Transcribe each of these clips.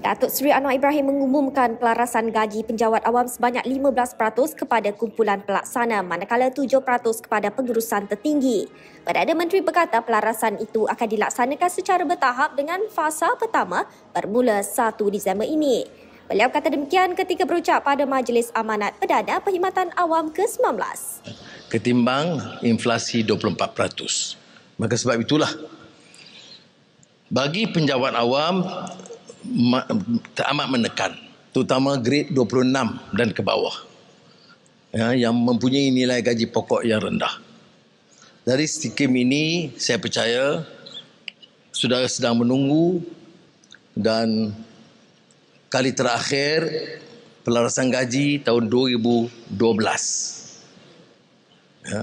Datuk Seri Anwar Ibrahim mengumumkan pelarasan gaji penjawat awam sebanyak 15% kepada kumpulan pelaksana manakala 7% kepada pengurusan tertinggi. Perdana Menteri berkata pelarasan itu akan dilaksanakan secara bertahap dengan fasa pertama bermula 1 Disember ini. Beliau kata demikian ketika berucap pada Majlis Amanat Perdana Perkhidmatan Awam ke-19. Ketimbang inflasi 24%. Maka sebab itulah bagi penjawat awam amat menekan terutama grade 26 dan ke bawah. Ya, yang mempunyai nilai gaji pokok yang rendah. Dari skim ini saya percaya saudara sedang menunggu dan kali terakhir pelarasan gaji tahun 2012 ya,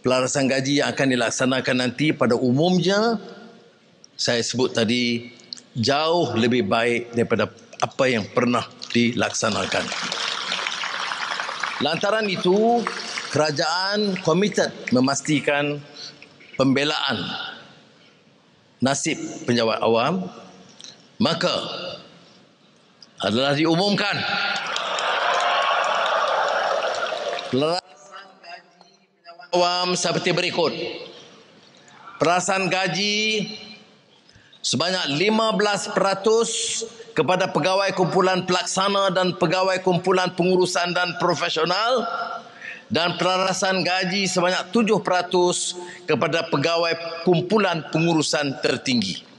pelarasan gaji yang akan dilaksanakan nanti pada umumnya saya sebut tadi jauh lebih baik daripada apa yang pernah dilaksanakan. Lantaran itu, kerajaan komited memastikan pembelaan nasib penjawat awam maka adalah diumumkan pelarasan gaji penjawat awam seperti berikut. Perasan gaji sebanyak 15% kepada pegawai kumpulan pelaksana dan pegawai kumpulan pengurusan dan profesional dan pelarasan gaji sebanyak 7% kepada pegawai kumpulan pengurusan tertinggi.